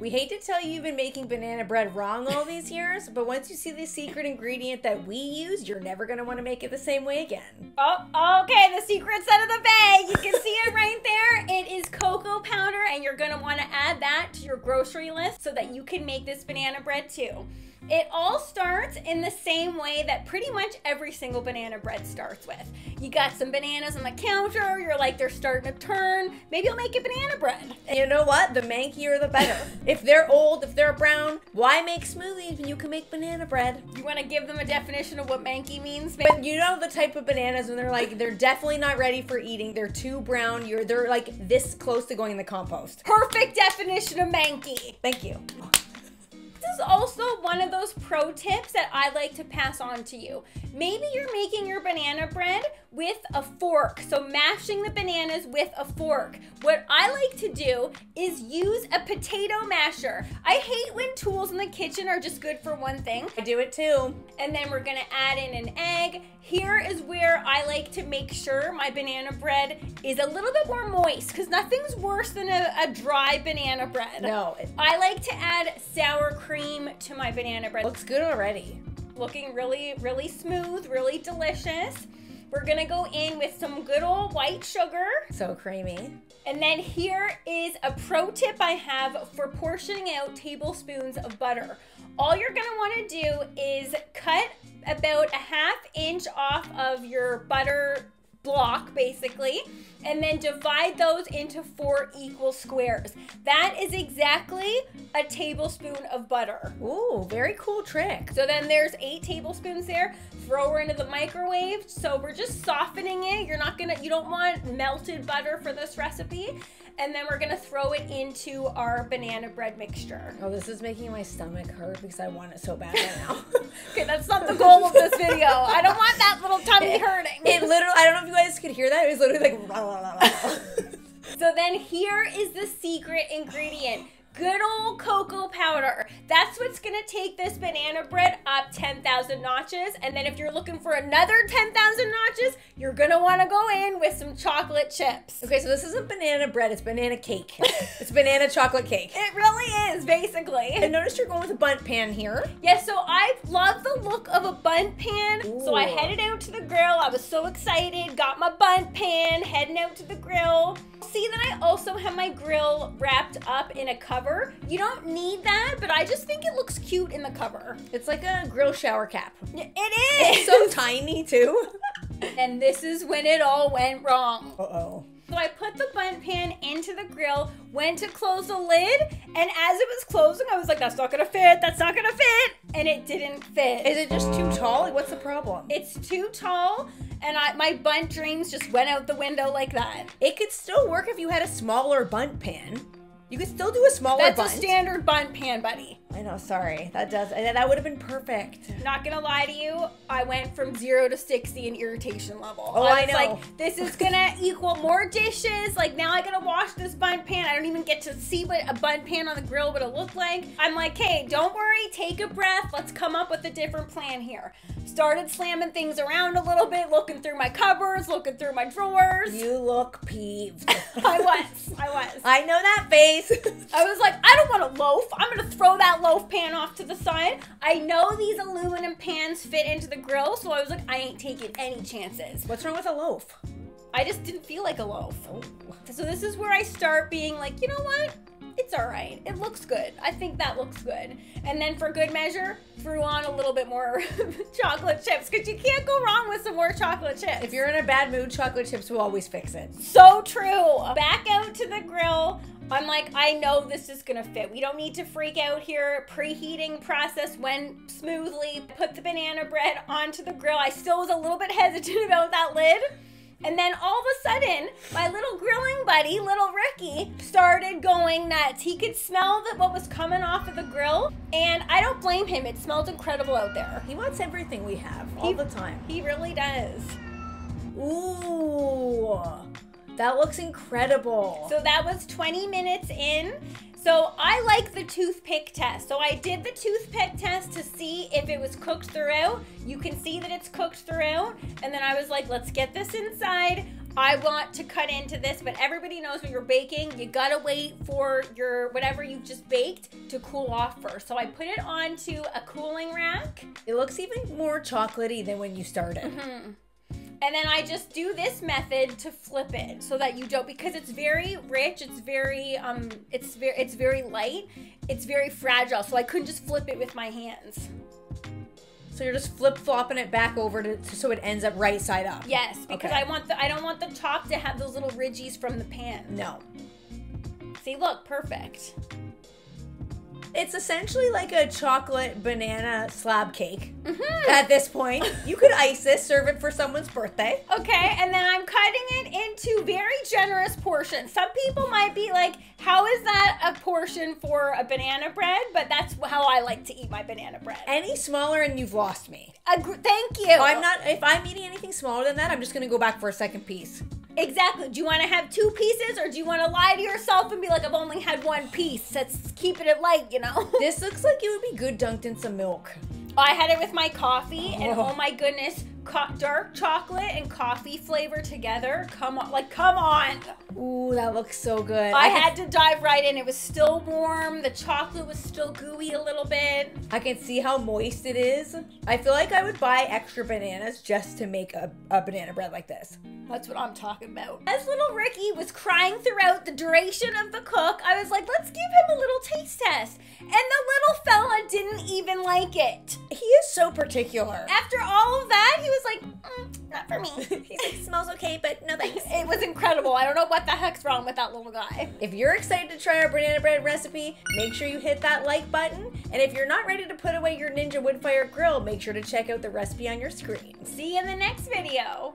We hate to tell you you've been making banana bread wrong all these years, but once you see the secret ingredient that we use, you're never going to want to make it the same way again. Oh, okay, the secret's out of the bag. You can see it right there. It is cocoa powder, and you're gonna want to add that to your grocery list so that you can make this banana bread too. It all starts in the same way that pretty much every single banana bread starts with. You got some bananas on the counter, you're like, they're starting to turn. Maybe I'll make a banana bread. And you know what? The mankier the better. if they're old, if they're brown, why make smoothies when you can make banana bread? You want to give them a definition of what manky means? But you know the type of bananas when they're like they're definitely not ready for eating. They're too brown. You're they're like this close to going in the compost. Perfect definition of manky. Thank you. This is also one of those pro tips that I like to pass on to you. Maybe you're making your banana bread with a fork, so mashing the bananas with a fork. What I like to do is use a potato masher. I hate when tools in the kitchen are just good for one thing. I do it too. And then we're gonna add in an egg. Here is where I like to make sure my banana bread is a little bit more moist because nothing's worse than a, a dry banana bread. No, I like to add sour cream to my banana bread. looks good already. Looking really, really smooth, really delicious. We're gonna go in with some good old white sugar. So creamy. And then here is a pro tip I have for portioning out tablespoons of butter. All you're gonna wanna do is cut about a half inch off of your butter block basically and then divide those into four equal squares. That is exactly a tablespoon of butter. Ooh, very cool trick. So then there's eight tablespoons there. Throw her into the microwave. So we're just softening it. You're not gonna, you don't want melted butter for this recipe. And then we're gonna throw it into our banana bread mixture. Oh, this is making my stomach hurt because I want it so bad right now. Okay, that's not the goal of this video. I don't want that little tummy hurting. it literally, I don't know if you guys could hear that. It was literally like. So then here is the secret ingredient. Good old cocoa powder. That's what's gonna take this banana bread up 10,000 notches. And then if you're looking for another 10,000 notches, you're gonna wanna go in with some chocolate chips. okay, so this isn't banana bread, it's banana cake. It's banana chocolate cake. It really is, basically. I noticed you're going with a Bundt pan here. Yes, so I love the look of a Bundt pan. So I headed out to the grill. I was so excited. Got my Bundt pan, heading out to the grill. See that I also have my grill wrapped up in a cover. You don't need that, but I just think it looks cute in the cover. It's like a grill shower cap. It It's so tiny too. and this is when it all went wrong. Uh oh. So I put the Bundt pan into the grill, went to close the lid, and as it was closing, I was like, that's not gonna fit, that's not gonna fit, and it didn't fit. Is it just too tall? Like, what's the problem? It's too tall, and I, my Bundt dreams just went out the window like that. It could still work if you had a smaller Bundt pan. You could still do a smaller That's Bundt. a standard Bundt pan, buddy. I know, sorry. That does that would have been perfect. Not gonna lie to you, I went from zero to 60 in irritation level. Oh, I was know. like, this is gonna equal more dishes. Like, now I gotta wash this Bundt pan. I don't even get to see what a Bundt pan on the grill would have looked like. I'm like, hey, don't worry, take a breath. Let's come up with a different plan here. Started slamming things around a little bit, looking through my cupboards, looking through my drawers. You look peeved. I was, I was. I know that face. I was like, I don't want a loaf. I'm gonna throw that loaf pan off to the side. I know these aluminum pans fit into the grill, so I was like, I ain't taking any chances. What's wrong with a loaf? I just didn't feel like a loaf. So this is where I start being like, you know what? It's all right. It looks good. I think that looks good. And then for good measure, threw on a little bit more chocolate chips because you can't go wrong with some more chocolate chips. If you're in a bad mood, chocolate chips will always fix it. So true. Back out to the grill. I'm like, I know this is gonna fit. We don't need to freak out here. Preheating process went smoothly. Put the banana bread onto the grill. I still was a little bit hesitant about that lid. And then all of a sudden, my little grilling buddy, little Ricky, started going nuts. He could smell that what was coming off of the grill, and I don't blame him. It smelled incredible out there. He wants everything we have all He- the time. He really does. Ooh, that looks incredible. So that was 20 minutes in. So I like the toothpick test. So I did the toothpick test to see if it was cooked throughout. You can see that it's cooked throughout. And then I was like, let's get this inside. I want to cut into this, but everybody knows when you're baking, you gotta wait for your whatever you've just baked to cool off first. So I put it onto a cooling rack. It looks even more chocolatey than when you started. Mm-hmm. And then I just do this method to flip it so that you don't because it's very rich, it's very um it's very it's very light, it's very fragile. So I couldn't just flip it with my hands. So you're just flip flopping it back over to so it ends up right side up. Yes, because Okay. I want the I don't want the top to have those little ridges from the pan. No. See, look, perfect. It's essentially like a chocolate banana slab cake. Mhm. At this point, you could ice this, serve it for someone's birthday. Okay, and then I'm cutting it into very generous portions. Some people might be like, how is that a portion for a banana bread? But that's how I like to eat my banana bread. Any smaller and you've lost me. Agre- thank you. I'm not if I'm eating anything smaller than that, I'm just gonna go back for a second piece. Exactly. Do you want to have two pieces or do you want to lie to yourself and be like, I've only had one piece? Let's keep it at light, you know? This looks like it would be good dunked in some milk. Oh, I had it with my coffee, and Oh. oh my goodness, co- dark chocolate and coffee flavor together. Come on, like, come on. Ooh, that looks so good. I can- had to dive right in. It was still warm. The chocolate was still gooey a little bit. I can see how moist it is. I feel like I would buy extra bananas just to make a, a banana bread like this. That's what I'm talking about. As little Ricky was crying throughout the duration of the cook, I was like, let's give him a little taste test. And the little fella didn't even like it. He is so particular. After all of that, he was like, "Mm, not for me. He's like, smells okay, but no thanks. It was incredible. I don't know what the heck's wrong with that little guy. If you're excited to try our banana bread recipe, make sure you hit that like button. And if you're not ready to put away your Ninja Woodfire grill, make sure to check out the recipe on your screen. See you in the next video.